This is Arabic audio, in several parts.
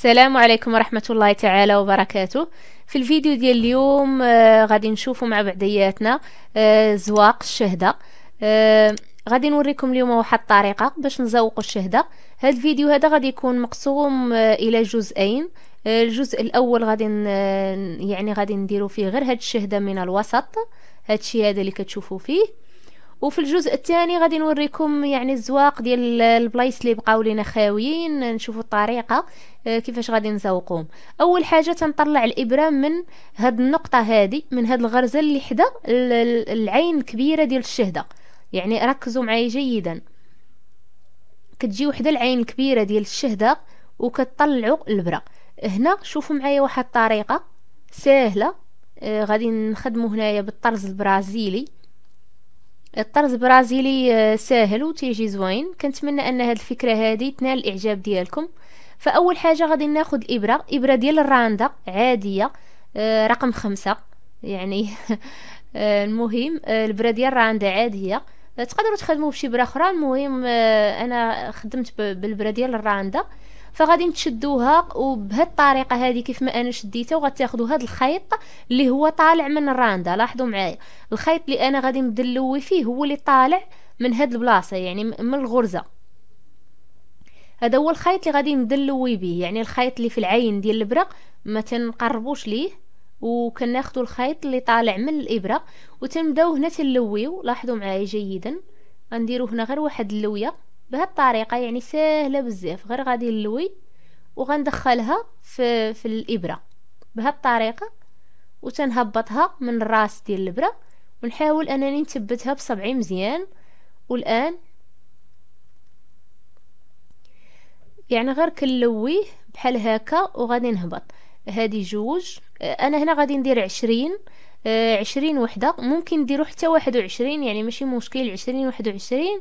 السلام عليكم ورحمة الله تعالى وبركاته. في الفيديو ديال اليوم آه غادي نشوفوا مع بعضياتنا آه زواق الشهدة. آه غادي نوريكم اليوم واحد الطريقة باش نزوقوا الشهدة. هذا الفيديو هذا غادي يكون مقسوم آه إلى جزئين. آه الجزء الأول غادي يعني غادي نديرو فيه غير هاد الشهدة من الوسط. هادشي هذا اللي كتشوفوا فيه. وفي الجزء الثاني غادي نوريكم يعني الزواق ديال البلايص اللي بقاو لينا خاويين. نشوفوا الطريقة آه، كيفاش غادي نزوقوهم. أول حاجة تنطلع الابره من هاد النقطة هادي من هاد الغرزة اللي حدا العين الكبيره ديال الشهدة. يعني ركزوا معايا جيدا. كتجي وحدة العين الكبيره ديال الشهدة وكتطلعوا الإبرة. هنا شوفوا معايا واحد الطريقة سهله آه غادي نخدموا هنايا بالطرز البرازيلي. الطرز برازيلي آه، ساهل وتيجي زوين. كنتمنى أن هاد الفكرة هذه تنال الإعجاب ديالكم. فأول حاجة غادي ناخذ الابره إبرة ديال الراندا عادية آه، رقم خمسة. يعني آه، المهم الابره ديال الراندا عادية. تقدروا تخدموا بشي برة أخرى. المهم أنا خدمت بالبرة ديال الراندا. فغادي نشدوها وبهاد الطريقة هذه كيف ما أنا شديتها وغتاخذوا هذا الخيط اللي هو طالع من الراندا. لاحظوا معايا الخيط اللي أنا غادي نبدا نلوي فيه هو اللي طالع من هاد البلاصة يعني من الغرزة. هذا هو الخيط اللي غادي نبدا نلوي به يعني الخيط اللي في العين ديال الإبرة. ما تنقربوش ليه وكناخذوا الخيط اللي طالع من الإبرة وتنبداو هنا تنلويو. لاحظوا معايا جيدا غنديروا هنا غير واحد اللوية. بهاد الطريقة يعني سهلة بزاف غير غادي نلوي وغندخلها في في الإبرة. بهاد الطريقة وتنهبطها من الراس ديال الإبرة ونحاول أنني نثبتها بصبعي مزيان. والآن يعني غير كنلويه بحال هكا وغادي نهبط. هادي جوج. أنا هنا غادي ندير عشرين. آه، عشرين وحدة. ممكن نديرو حتى واحد وعشرين يعني ماشي مشكل. عشرين واحد وعشرين.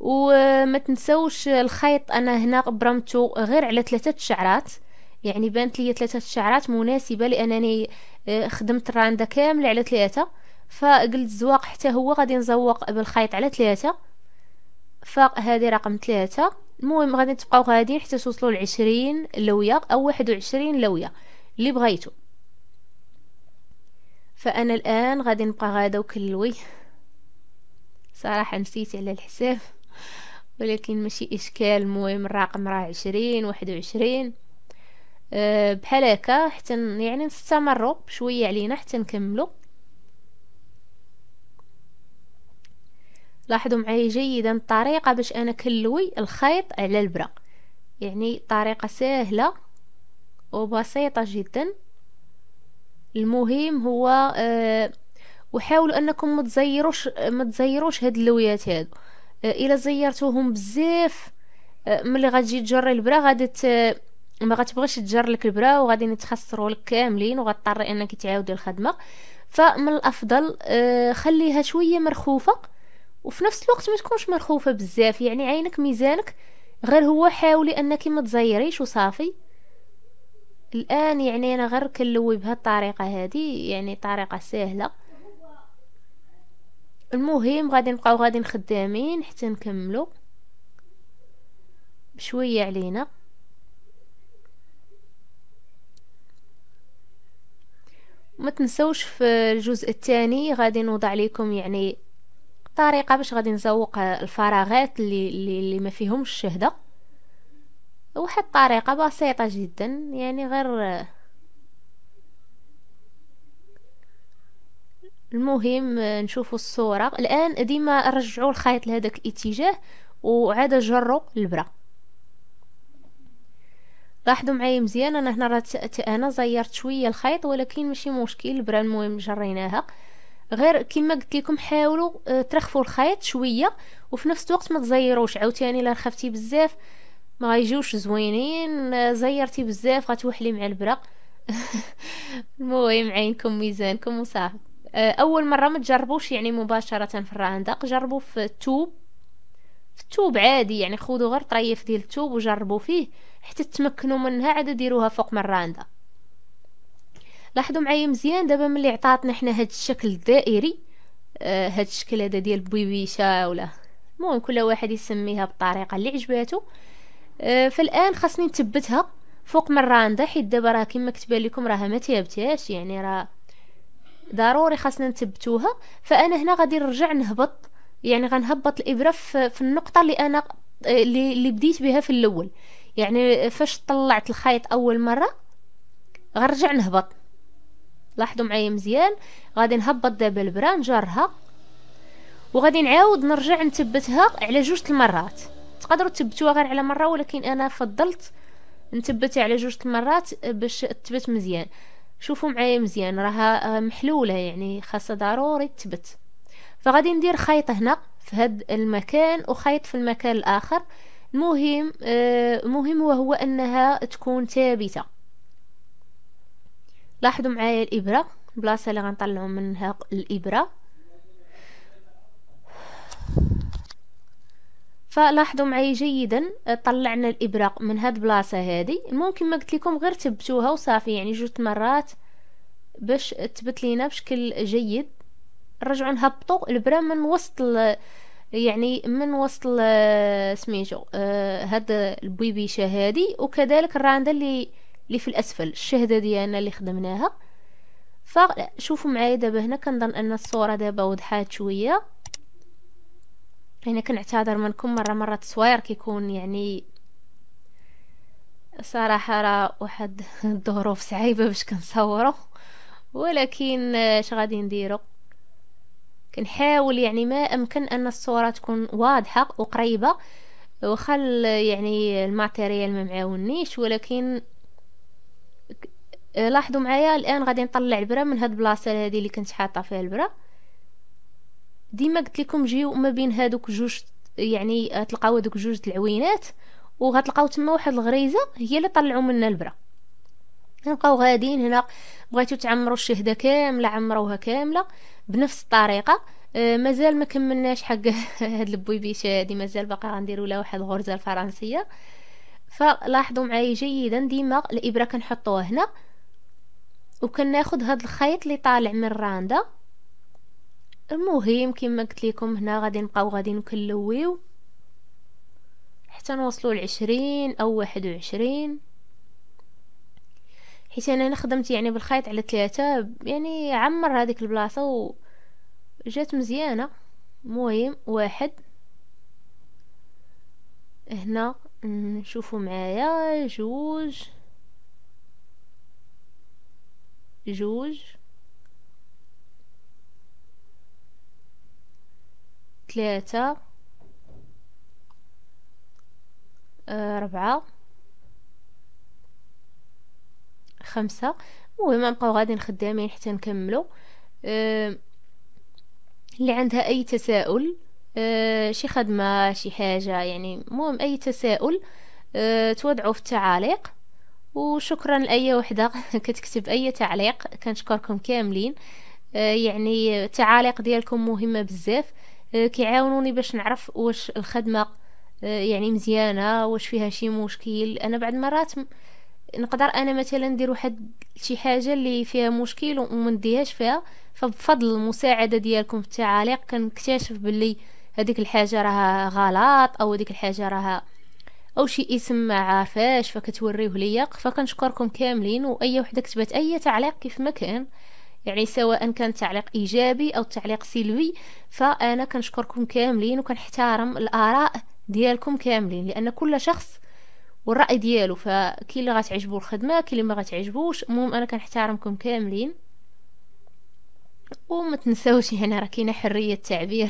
وما تنسوش الخيط أنا هنا برمته غير على ثلاثة شعرات. يعني بانت لي ثلاثة شعرات مناسبة لأنني آه، خدمت الرانده كامله على ثلاثة. فقلت الزواق حتى هو غادي نزوق بالخيط على ثلاثة. فهذه رقم ثلاثة. المهم غادي تبقاو غاديين حتى توصلوا لعشرين لوية أو واحد وعشرين لوية اللي بغيتو. فأنا الآن غادي نبقى غادا وكلوي. صراحة نسيت على الحساب. ولكن ماشي إشكال المهم الرقم راه عشرين واحد وعشرين. أه بحال هكا حتى يعني نستمروا بشوية علينا حتى نكملوا. لاحظوا معايا جيدا الطريقة باش أنا كنلوي الخيط على البرا يعني طريقة سهلة وبسيطة جدا. المهم هو أه وحاولوا أنكم ما تزيروش ما تزيروش هاد اللويات هادو. إلا زيرتوهم بزاف آه، ملي غتجي تجري البرا غادي ما غتبغيش تجر لك البرا وغادي يتخسروا لك كاملين وغتضطري إنك تعاودي الخدمة. فمن الأفضل آه، خليها شوية مرخوفة وفي نفس الوقت ما تكونش مرخوفة بزاف. يعني عينك ميزانك غير هو حاولي إنك ما تزيريش وصافي. الآن يعني أنا غير كنلوي بهذه الطريقة هذه يعني طريقة سهلة. المهم غادي نبقاو غادي خدامين حتى نكملو. بشوية علينا. ما تنسوش في الجزء الثاني غادي نوضع لكم يعني طريقة باش غادي نزوق الفراغات اللي اللي, ما فيهمش الشهده واحد طريقة بسيطة جدا يعني غير المهم نشوفوا الصورة. الآن ديما رجعوا الخيط لهذاك الاتجاه وعاد جروا البرا لاحظوا معايا مزيان أنا هنا رات أنا زيرت شوية الخيط ولكن ماشي مشكل البرا المهم جريناها. غير كما قلت لكم حاولوا آه، ترخفوا الخيط شوية وفي نفس الوقت ما تزيروش. عاوتاني الا رخفتي بزاف ما غيجيوش زوينين. آه، زيرتي بزاف غتوحلي مع البرا. المهم عينكم ميزانكم وصافي. آه، أول مرة ما تجربوش يعني مباشرة في الراندا جربوا في التوب. في التوب عادي يعني خذوا غير طريف ديال التوب وجربوا فيه حتى تمكنوا منها عاد ديروها فوق من الراندا لاحظوا معايا مزيان دابا ملي عطاتنا حنا هاد الشكل الدائري آه هاد الشكل هذا ديال بويبيشة ولا المهم كل واحد يسميها بالطريقة اللي عجباتو. آه فالآن خاصني نثبتها فوق من الرانده حيت دابا راه كما كتبان لكم راها ما يعني راه ضروري خاصنا نثبتوها فأنا هنا غادي نرجع نهبط يعني غنهبط الإبرة في, النقطة اللي أنا اللي, اللي بديت بها في الأول. يعني فاش طلعت الخيط أول مرة؟ غنرجع نهبط. لاحظوا معايا مزيان؟ غادي نهبط دابا البرا نجرها. وغادي نعاود نرجع نثبتها على جوج المرات. تقدروا تثبتوها غير على مرة ولكن أنا فضلت نثبتها على جوج المرات باش تثبت مزيان. شوفوا معايا مزيان راها محلولة يعني خاصة ضروري تثبت. فغادي ندير خيط هنا في هاد المكان وخيط في المكان الآخر. المهم آه المهم وهو أنها تكون ثابتة. لاحظوا معايا الإبرة؟ البلاصه اللي غنطلعوا منها الإبرة. فلاحظوا معي جيدا طلعنا الابره من هاد البلاصه هذه ممكن ما قلت لكم غير تبتوها وصافي يعني جوج مرات باش تثبت لينا بشكل جيد. نرجعوا نهبطوا البره من وسط يعني من وسط سميتو آه هاد البويبيشة هادي. وكذلك الرانده اللي اللي في الأسفل الشهدة ديالنا اللي خدمناها. فشوفوا معايا دابا هنا كنظن أن الصورة دابا وضحات شوية. هنا كنعتذر منكم مرة مرة التصوير كيكون يعني صراحة راه واحد الظروف صعيبه باش كنصورو ولكن اش غادي نديرو؟ كنحاول يعني ما أمكن أن الصورة تكون واضحة وقريبة. وخل يعني ال matériel ما معاونيش ولكن لاحظوا معايا الآن غادي نطلع البرة من هاد البلاصه هذه اللي كنت حاطة فيها البرة. ديما قلت لكم جيو ما بين هادوك جوج يعني تلقاو هادوك جوج العوينات وغتلقاو تما واحد الغريزة هي اللي طلعوا منها البرة. نبقاو غاديين هنا بغيتو تعمروا الشهدة كاملة عمروها كاملة بنفس الطريقة. آه مازال ما كملناش حق هاد البويبيشه هادي مازال باقي غنديروا لها واحد الغرزة الفرنسية. فلاحظوا معايا جيدا ديما الإبرة كنحطوها هنا وكناخذ هاد الخيط اللي طالع من الرانده المهم كما قلت لكم هنا غادي نبقاو غادي نكلويو حتى نوصلوا لعشرين أو واحد وعشرين. حيت أنا خدمت يعني بالخيط على ثلاثة يعني عمر هذيك البلاصة وجات مزيانة. مهم واحد. هنا نشوفوا معايا جوج. جوج. ثلاثة أربعة خمسة. المهم نبقاو غادي خدامين حتى نكملو. أه اللي عندها أي تساؤل أه شي خدمة شي حاجة يعني المهم أي تساؤل تودعوا في التعاليق. وشكرا لأي وحدة كتكتب أي تعليق. كنشكركم كاملين. يعني التعاليق ديالكم مهمة بزاف. كيعاونوني باش نعرف واش الخدمة أه يعني مزيانة واش فيها شي مشكل. أنا بعد مرات نقدر أنا مثلا ندير واحد شي حاجة اللي فيها مشكل وما نديهاش فيها فبفضل المساعدة ديالكم في التعاليق كنكتشف باللي هذيك الحاجة راها غلط أو هذيك الحاجة راها أو شي اسم ما عارفاش فكتوريه ليا فكنشكركم كاملين واي وحدة كتبت أي تعليق كيف ما كان. يعني سواء كان تعليق إيجابي أو تعليق سلبي فأنا كنشكركم كاملين وكنحترم الآراء ديالكم كاملين لأن كل شخص والرأي ديالو فكي اللي غتعجبو الخدمة كي اللي ما غتعجبوش المهم أنا كنحترمكم كاملين. وما تنساوش هنا راه كاينة حرية التعبير.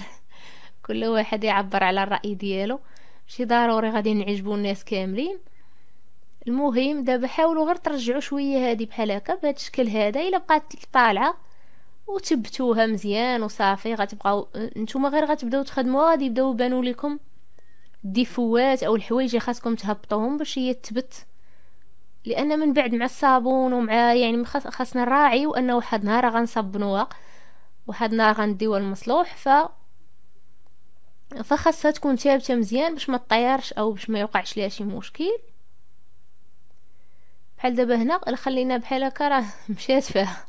كل واحد يعبر على الرأي ديالو. ماشي ضروري غادي نعجبو الناس كاملين. المهم دابا حاولوا غير ترجعوا شوية هادي بحال هكا بهذا الشكل هذا إلا بقات طالعة وتبتوها مزيان وصافي غتبقاو نتوما غير غتبداو تخدموا غادي يبداو يبانوا لكم الديفوات أو الحوايج اللي خاصكم تهبطوهم باش هي تثبت. لأن من بعد مع الصابون ومع يعني خاصنا نراعي وان واحد النهار غنصبنوها واحد النهار غنديوها المصلوح ف فخاصها تكون ثابتة مزيان باش ما تطيرش أو باش ما يوقعش ليها شي مشكل. بحال دابا هنا خلينا بحال هكا راه مشات فيها.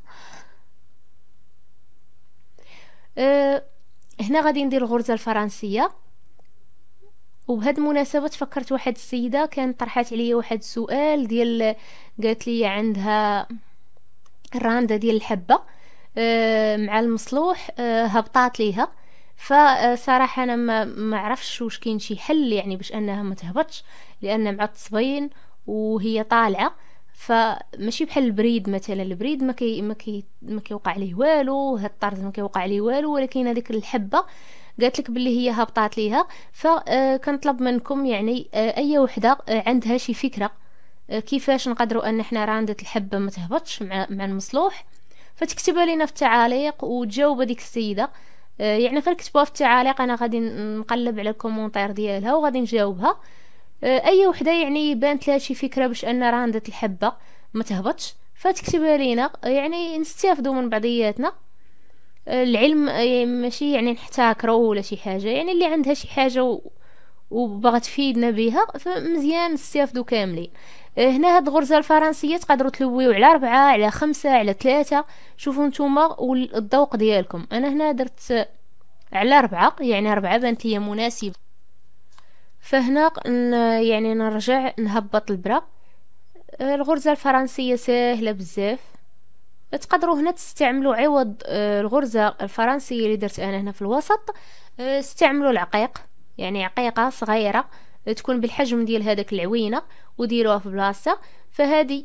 أه هنا غادي ندير الغرزة الفرنسية. وبهاد المناسبة تفكرت واحد السيدة كانت طرحت عليا واحد السؤال ديال قالت لي عندها الرانده ديال الحبة آه، مع المصلوح آه، هبطات ليها. فصراحه أنا ما ما عرفش واش كاين شي حل يعني باش أنها ما تهبطش لأن مع التصبين وهي طالعة. فماشي بحال البريد مثلا البريد ما كي ما كي ما كيوقع عليه والو هاد الطرز ما كيوقع عليه والو ولكن هذيك الحبة قالت لك باللي هي هبطات ليها. فكنطلب منكم يعني آه، أي وحدة آه، عندها شي فكرة آه، كيفاش نقدروا أن إحنا راندة الحبة ما تهبطش مع مع المصلوح. فتكتبها لنا في التعاليق وتجاوب هذيك السيدة. يعني غير كتبوها في التعاليق أنا غادي نقلب على ال commentaire ديالها وغادي نجاوبها. أي وحدة يعني بانت لها شي فكرة باش أن راندة الحبة ما تهبطش. فتكتبها لينا يعني نستافدوا من بعضياتنا. العلم ماشي يعني نحتكرو ولا شي حاجة. يعني اللي عندها شي حاجة و... وبغا تفيدنا بها فمزيان نستافدو كاملين. هنا هاد الغرزة الفرنسية تقدروا تلويو على أربعة على خمسة على ثلاثة. شوفوا نتوما والذوق ديالكم. أنا هنا درت على أربعة يعني أربعة بانت ليا مناسب فهنا يعني نرجع نهبط البرا. الغرزة الفرنسية سهلة بزاف. تقدروا هنا تستعملوا عوض آه، الغرزة الفرنسية اللي درت أنا هنا في الوسط. آه، استعملوا العقيق. يعني عقيقة صغيرة آه، تكون بالحجم ديال هذاك العوينة وديروها في بلاصة. فهذه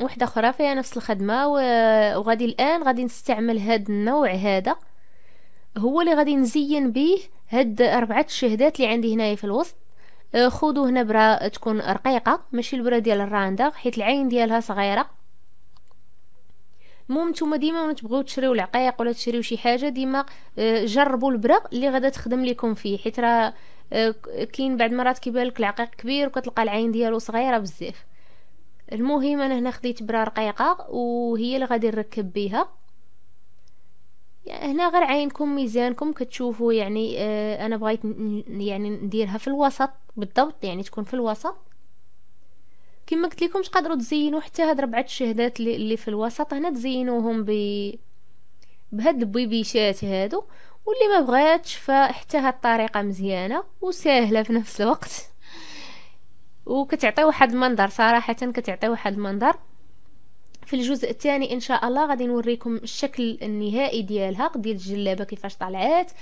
وحدة أخرى فيها نفس الخدمة وغادي الآن غادي نستعمل هذا النوع هذا. هو اللي غادي نزين به هاد أربعة الشهدات اللي عندي هنايا في الوسط. خذوا هنا برا تكون رقيقة ماشي البرا ديال الراندا حيت العين ديالها صغيرة. المهم نتوما ديما ما تبغيو تشريو العقايق ولا تشريو شي حاجة ديما آه، جربوا البرا اللي غادا تخدم لكم فيه حيت راه آه، كاين بعض المرات كيبان لك العقيق كبير وكتلقى العين ديالو صغيرة بزاف. المهم أنا هنا خديت برا رقيقة وهي اللي غادي نركب يعني هنا غير عينكم ميزانكم كتشوفوا يعني آه أنا بغيت يعني نديرها في الوسط بالضبط يعني تكون في الوسط. كما قلت لكم تقدروا تزينوا حتى هاد ربعة الشهدات اللي في الوسط هنا تزينوهم ب بهاد البيبيشات هادو. واللي ما بغاتش فحتى هاد الطريقة مزيانة وسهله في نفس الوقت. وكتعطي واحد المنظر صراحة كتعطي واحد المنظر في الجزء الثاني إن شاء الله غادي نوريكم الشكل النهائي ديالها ديال الجلابة كيفاش طلعات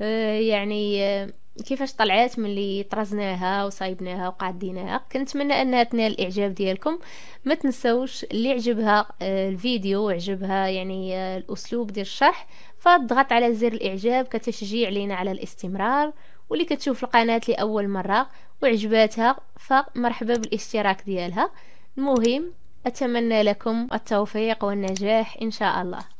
آه يعني آه كيفاش طلعات ملي طرزناها وصايبناها وقاديناها. كنتمنى أنها تنال الإعجاب ديالكم. ما تنسوش اللي عجبها آه، الفيديو وعجبها يعني آه، الأسلوب ديال الشرح. فضغط على زر الإعجاب كتشجيع لينا على الاستمرار. واللي كتشوف القناة لأول مرة وعجباتها فمرحبا بالاشتراك ديالها. المهم أتمنى لكم التوفيق والنجاح إن شاء الله.